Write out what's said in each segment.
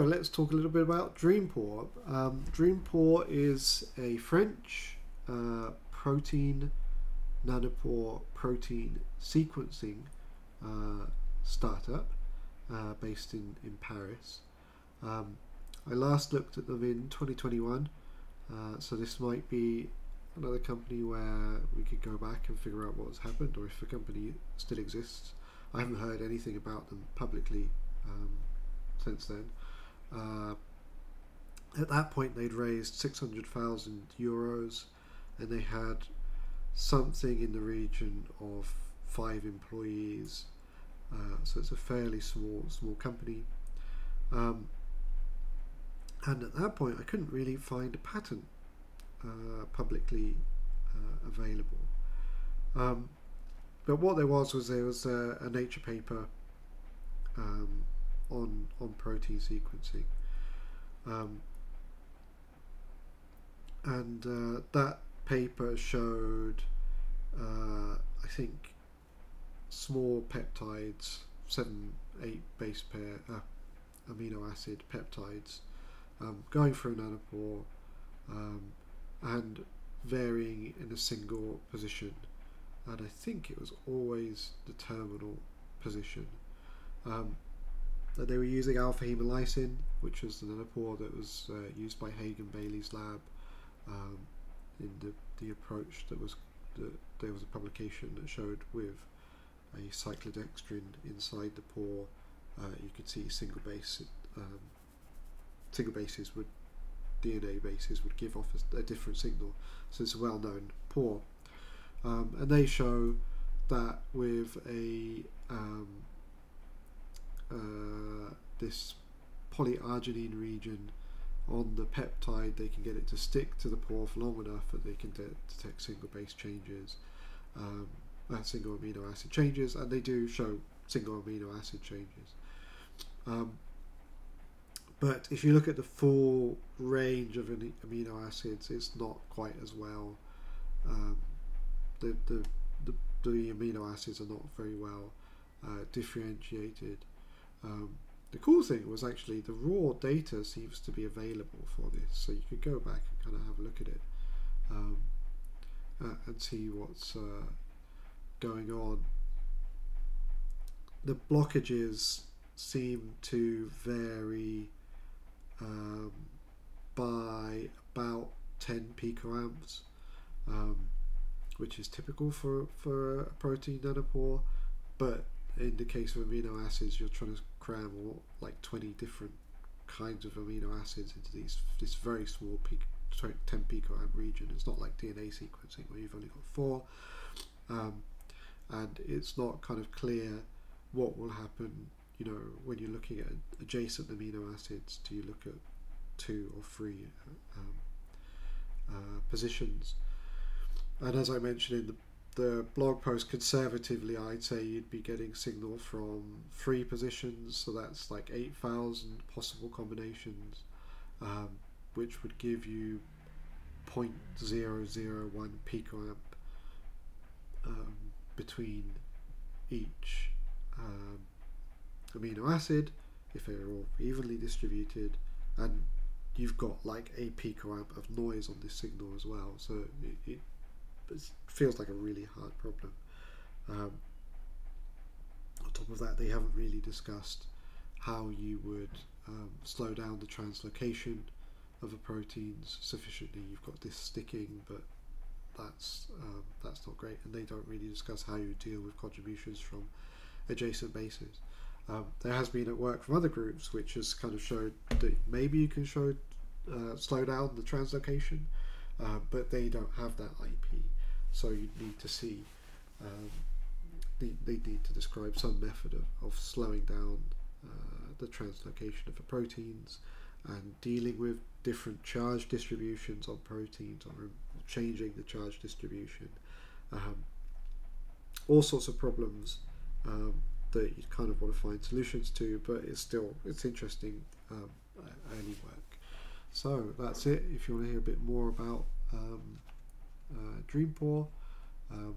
let's talk a little bit about DreamPore. Um, DreamPore is a French uh, protein nanopore protein sequencing uh, startup uh, based in, in Paris. Um, I last looked at them in 2021, uh, so this might be another company where we could go back and figure out what's happened or if the company still exists. I haven't heard anything about them publicly um, since then. Uh, at that point, they'd raised 600,000 euros and they had something in the region of five employees. Uh, so it's a fairly small small company. Um, and at that point, I couldn't really find a patent uh, publicly uh, available. Um, but what there was was there was a, a Nature paper um, on on protein sequencing, um, and uh, that paper showed, uh, I think, small peptides, seven, eight base pair uh, amino acid peptides, um, going through nanopore, um, and varying in a single position, and I think it was always the terminal position. Um, that they were using alpha hemolysin, which was the nanopore that was uh, used by Hagan Bayley's lab um, in the, the approach that was the, there was a publication that showed with a cyclodextrin inside the pore uh, you could see single base um, single bases would DNA bases would give off a, a different signal. So it's a well-known pore. Um, and they show that with a um, uh, this polyarginine region on the peptide, they can get it to stick to the pore for long enough that they can de detect single base changes, um, uh, single amino acid changes, and they do show single amino acid changes. Um, but if you look at the full range of amino acids, it's not quite as well. Um, the, the, the, the amino acids are not very well uh, differentiated. Um, the cool thing was actually the raw data seems to be available for this, so you could go back and kind of have a look at it um, uh, and see what's uh, going on. The blockages seem to vary um, by about 10 picoamps, um, which is typical for, for a protein nanopore, but in the case of amino acids, you're trying to cram like 20 different kinds of amino acids into these this very small peak, 10 picoamp region. It's not like DNA sequencing where you've only got four, um, and it's not kind of clear what will happen. You know, when you're looking at adjacent amino acids, do you look at two or three um, uh, positions? And as I mentioned in the the blog post conservatively I'd say you'd be getting signal from three positions so that's like 8,000 possible combinations um, which would give you 0.001 picoamp um, between each um, amino acid if they're all evenly distributed and you've got like a picoamp of noise on this signal as well so it, it it feels like a really hard problem. Um, on top of that, they haven't really discussed how you would um, slow down the translocation of the proteins sufficiently. You've got this sticking, but that's um, that's not great, and they don't really discuss how you deal with contributions from adjacent bases. Um, there has been at work from other groups which has kind of showed that maybe you can show uh, slow down the translocation, uh, but they don't have that IP. So you need to see, um, they, they, need to describe some method of, of slowing down uh, the translocation of the proteins and dealing with different charge distributions on proteins or changing the charge distribution. Um, all sorts of problems um, that you kind of want to find solutions to, but it's still it's interesting um, early work. So that's it. If you want to hear a bit more about um, uh. Um,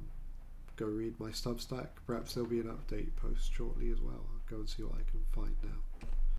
go read my Substack. Perhaps there'll be an update post shortly as well. I'll go and see what I can find now.